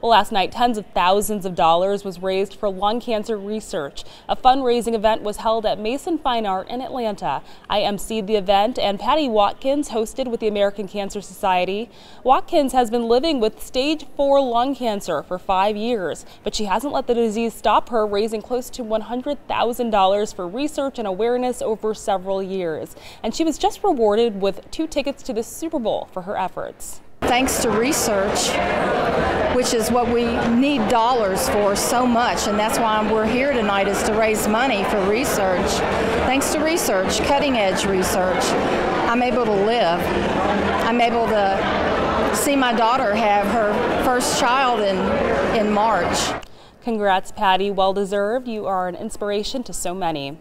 Well, last night, tens of thousands of dollars was raised for lung cancer research. A fundraising event was held at Mason Fine Art in Atlanta. I emceed the event and Patty Watkins hosted with the American Cancer Society. Watkins has been living with stage 4 lung cancer for five years, but she hasn't let the disease stop her raising close to $100,000 for research and awareness over several years. And she was just rewarded with two tickets to the Super Bowl for her efforts. Thanks to research, which is what we need dollars for so much, and that's why we're here tonight is to raise money for research. Thanks to research, cutting edge research, I'm able to live. I'm able to see my daughter have her first child in, in March. Congrats, Patty. Well deserved. You are an inspiration to so many.